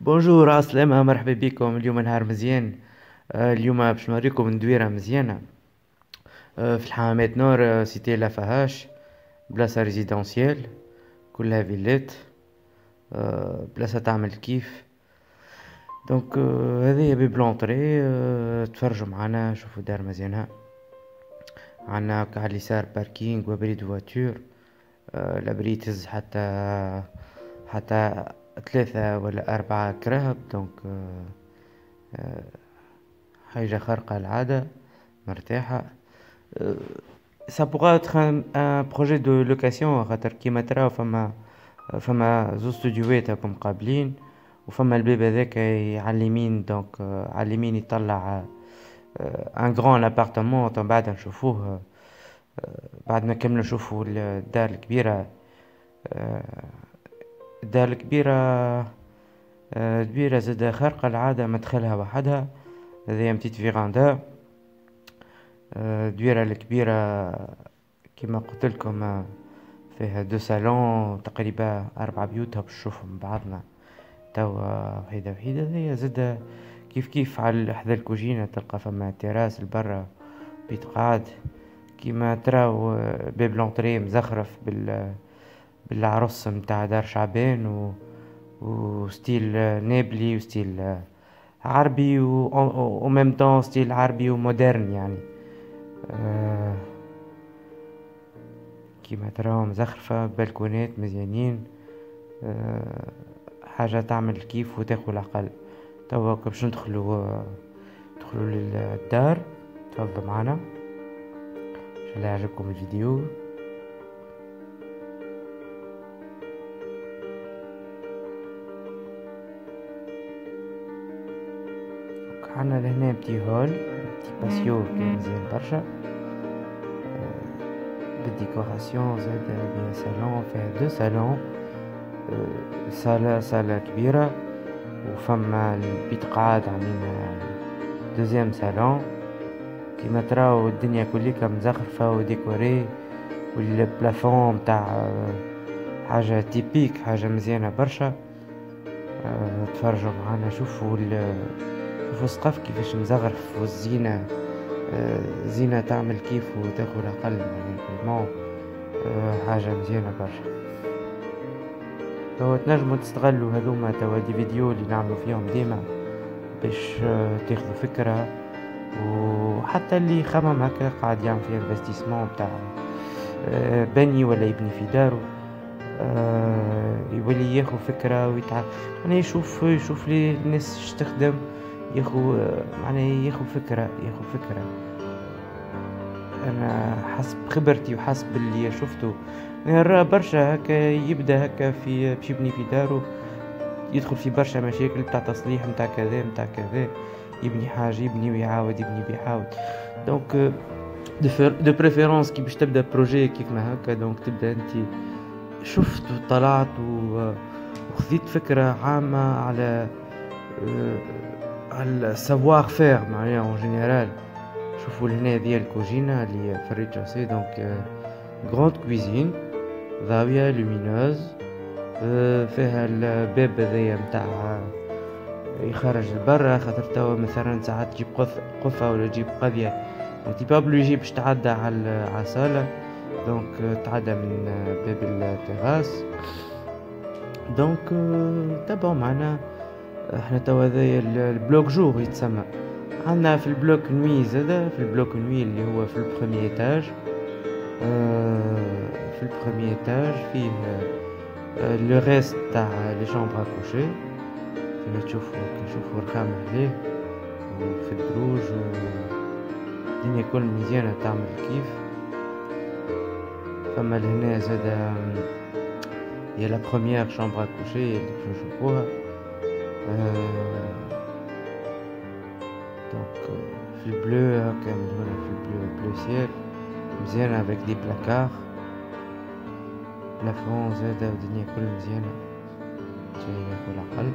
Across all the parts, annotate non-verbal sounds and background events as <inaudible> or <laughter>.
bonjour عسلامة مرحبا بكم اليوم نهار مزيان اليوم باش نوريكم ندويرة مزيانة في الحمامات نور سيتي لافهاش بلاصة résidentielle كلها فيلات بلاصة تعمل كيف donc هذه باب l'entrée تفرجوا معانا شوفوا دار مزيانة عنا على اليسار parking و abri de voiture ال abri تهز حتى حتى ثلاثة ولا أربعة كراهب donc آه، آه، حاجة خارقة العادة مرتاحة. ça pourra être un projet de location خاطر كيما تراو فما فما زوج ستوديوات هاكم قابلين وفما الباب هذاك اليمين donc آه، على اليمين يطلع un grand appartement بعد نشوفوه بعد ما كملوا نشوفوا الدار الكبيرة الدار الكبيرة آه، كبيرة زادة خارقة العادة مدخلها وحدها. هذه متيت فيغاندا الدويرة الكبيرة كما قلت لكم آه، فيها دو سالون تقريبا أربعة بيوت باش نشوفهم بعضنا. توا وحيدة وحيدة هي زادة كيف كيف على حدا الكوجينة تلقى فما تراس لبرا بيت قاعد. كيما تراو آه، باب l'entrée مزخرف بال بالعرس متاع دار شعبان و و style نابلي و style عربي و même temps style عربي و moderne يعني. أه كيما تراو مزخرفة بلكونات مزيانين. أه حاجة تعمل كيف وتاخذ العقل. توا باش ندخلو ندخلو للدار تفضلوا معنا. ان شاء الله يعجبكم الفيديو. عنا لهنا petit hall petit patio مزيان برشا. بال décoration زاد فيها سالون فيها deux salons صالة صالة كبيرة وفما البيت قاعد عاملين deuxième salon كيما تراو الدنيا كل هكا مزخرفة و décorée وال plafond متاع حاجة typique حاجة مزيانة برشا. تفرجوا معانا شوفوا السقف كيفاش مزخرف والزينة آه، زينة تعمل كيف وتاخذ العقل يعني حاجة مزيانة برشا. توا تنجموا تستغلوا هذوما توا دي فيديو اللي نعملوا فيهم ديما باش آه، تاخذوا فكرة وحتى اللي خمم هكا قاعد يعمل في انفستيسمون بتاع آه، بني ولا يبني في دارو يولي ياخذ فكرة ويتعب يعني يشوف يشوف لي الناس تخدم ياخو معناه ياخو فكرة ياخو فكرة. أنا حسب خبرتي وحسب اللي شفته نرى برشا هكا يبدأ هكا في باش يبني في دارو. يدخل في برشا مشاكل بتاع تصليح متاع كذا متاع كذا. يبني حاجة يبني ويعاود يبني ويعاود. donc de préférence كي باش تبدأ projet كيف ما هكا. donc تبدأ أنت. شفت وطلعت وخذيت فكرة عامة على ال savoir-faire معناها en général شوفوا لهنا هذه الكوجينة اللي في ال rez-de-chaussée donc grande cuisine ضاوية lumineuse فيها الباب هذايا متاع يخرج لبرا خاطر توا مثلا ساعات تجيب قفة ولا تجيب قضية انت بابلو يجي باش تعدى على الصالة donc تعدى من باب التراس donc تابعوا معنا إحنا توا هذايا ال bloc jour يتسمى. عندنا في ال bloc nuit زادا في ال bloc nuit اللي هو في ال premier étage. آه في ال premier étage فيه آه le reste تاع les chambres à coucher فينا تشوفوا تشوفوا رخام عليه. وفي الدروج الدنيا كل مزيانة تعمل كيف. فما لهنا زادا هي la première chambre à coucher اللي باش نشوفوها. donc في ال bleu هكا ملونة في ال bleu bleu ciel مزيانة avec des placards plafond زادا والدنيا كل مزيانة جاية في العقل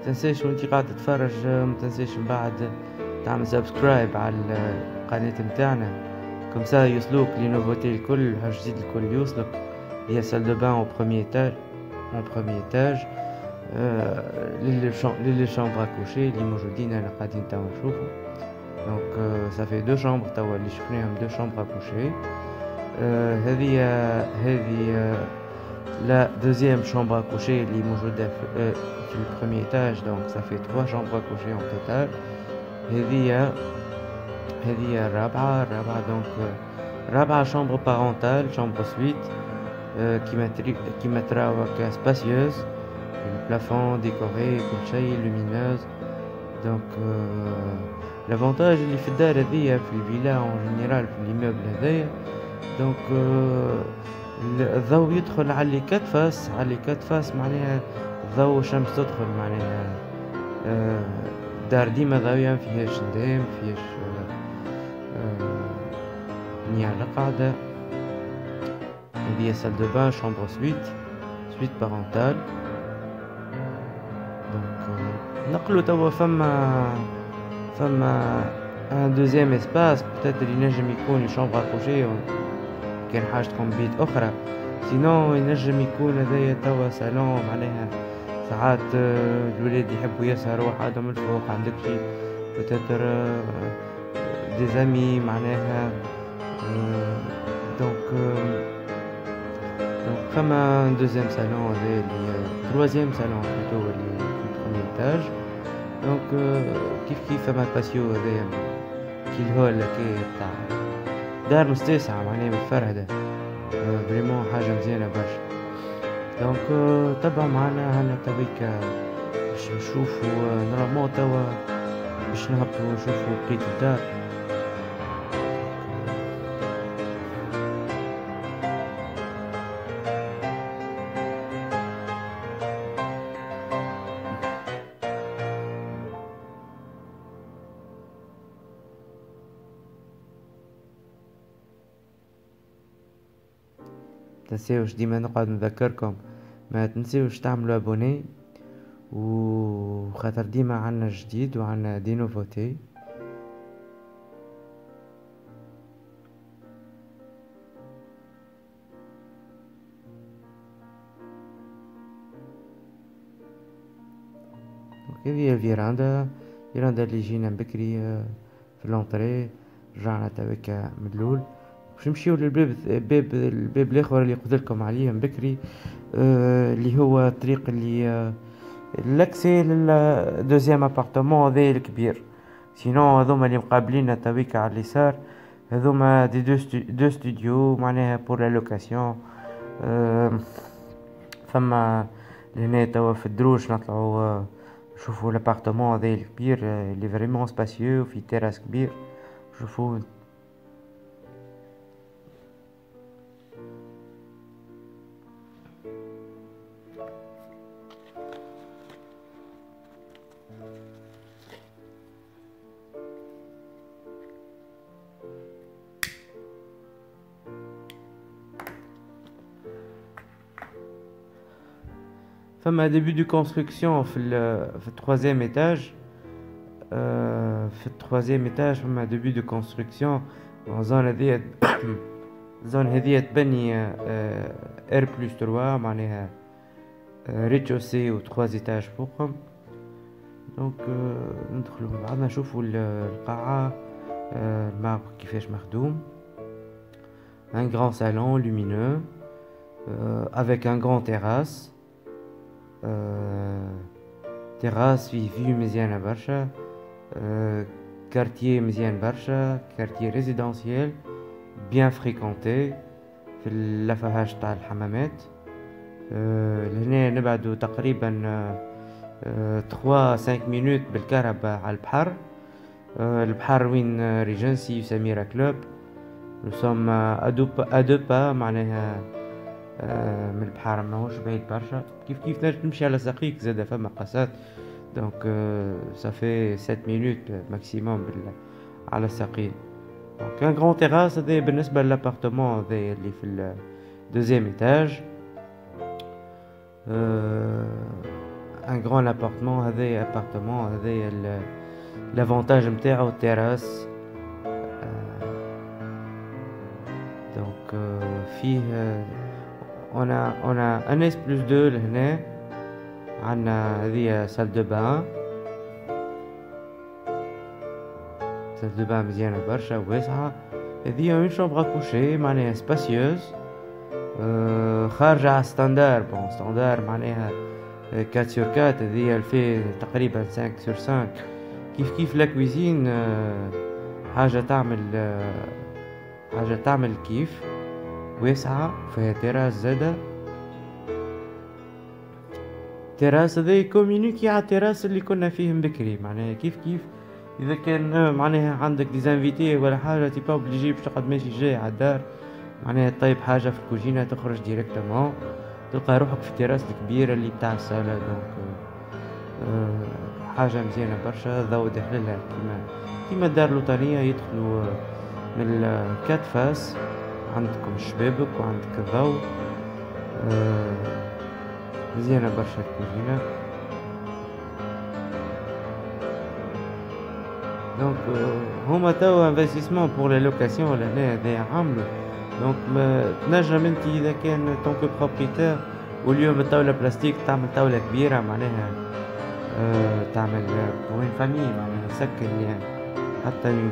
متنساش وانتي قاعد تتفرج متنساش من بعد تعمل subscribe على القناة متاعنا. Comme ça يوصلوك les nouveautés الكل الحاجة جديد الكل يوصلك هي salle de bain au premier étage en premier étage les chambres à coucher اللي موجودين أنا قاعدين توا نشوفو donc ça fait deux chambres توا اللي شفناهم deux chambres à coucher هذه هذه la deuxième chambre à coucher اللي موجودة في, في ال premier étage donc ça fait توا chambres à coucher en total هذه هذه الرابعة الرابعة donc رابعة chambre parentale chambre suite qui est très spacieuse, le plafond décoré, كل lumineuse. Donc l'avantage اللي في الدار هذيا في ال villa en général في l'immeuble هذايا donc الضوء يدخل على les quatre faces على les quatre faces معناها الضوء والشمس تدخل معناها دار ديما ضوية مفيهاش ندام مفيهاش نيا على قاعدة هذه salle de bain chambre suite suite parentale donc نقلو توا فما فما ان دوزيام اسباس بتاتر ينجم يكون شامبر اكوشي كان حاجتكم بيت اخرى سينو ينجم يكون هذايا توا صالون معناها ساعات الولاد يحبوا يسهروا وحدهم من الفوق عندك شي بتاتر دي زامي معناها دونك فما ان دوزيام سالون هذا اللي تروازيام سالون بلوتو اللي في البروميي donc كيف كيف فما ال patio هذايا كي ال hall هكايا تاع دار مستوسعة معناها متفرهدة vraiment حاجة مزيانة برشا donc تبع معنا هنا تويكا باش نشوفو normalement توا باش نهبطو نشوفو بقية الدار تنساوش ديما نقعد نذكركم ما تنساوش تعملوا abonner و خاطر ديما عنا جديد وعنا des nouveautés هذه ال véranda ال véranda اللي جينا بكري في l'entrée رجعنا تويكا من اللول باش نمشيو للباب باب الباب الآخر اللي قلت لكم عليه بكري آه اللي هو الطريق اللي آه l'accès لل deuxième appartement هذا الكبير. sinon هذوما اللي مقابلين تويكا على اليسار هذوما des deux, studios معناها pour la location آه فما لهنا توا في الدروج نطلعو نشوفو l'appartement هذا الكبير اللي vraiment spacieux في تيراس كبير. شوفو فما ديبي دو كونستركسيون في في التروازيام ايتاج في التروازيام ايتاج فما ديبي دو كونستركسيون الزون هذيا <coughs> الزون هذيا تبني ار بلوس تروا معناها ريتشوسي و تخواز ايتاج فوقهم دونك ندخلو مع بعضنا نشوفو القاعة الماء كيفاش مخدوم un grand salon lumineux euh, avec un grand terrasse Terrasse في vue مزيانة برشا quartier مزيان برشا quartier résidentiel bien fréquenté في اللفهاش تاع الحمامات لهنا نبعدو تقريبا trois cinq minutes بالكرهبة على البحر البحر وين ريجنسي وسميرة كلوب nous sommes à deux à deux pas معناها من البحر ماهوش بعيد برشا. كيف كيف تنجم تمشي على ساقيك زادا فما قاسات donc ça fait sept minutes maximum على الساقين donc un grand terrasse هذا بالنسبة لل appartement هذا اللي في ال deuxième étage un grand appartement هذا appartement هذا l'avantage نتاعو التيراس فيه أنا أنا un espace plus لهنا عندنا هذه salle de bain salle de bain مزيانة برشا واسعة هذه une chambre à coucher معناها spacieuse خارجة على standard bon standard معناها 4 sur 4 هذه الفي تقريبا 5 sur 5 كيف كيف la cuisine حاجة تعمل حاجة تعمل كيف واسعة فيها تراس زادة تراس هذا ي communiqué على التراس اللي كنا فيهم بكري. معناها كيف كيف؟ إذا كان معناها عندك des invités ولا حاجة t'es pas obligé باش تقعد ماشي جاي على الدار. معناها طيب حاجة في الكوجينة تخرج directement تلقى روحك في التراس الكبيرة اللي بتاع الصالة. donc آه حاجة مزيانة برشا. ضو داخلها كيما كيما الدار الوطنيه يدخلوا من ال quatre faces عندكم شبابك وعندك الضوء آه مزيانة برشا الكوزينة donc هما توا investissement pour la location لهنا هذايا عملوا donc ما تنجم انت إذا كان tant que propriétaire واليوم الطاولة بلاستيك تعمل طاولة كبيرة معناها أه تعمل pour une famille معناها سكن يعني حتى من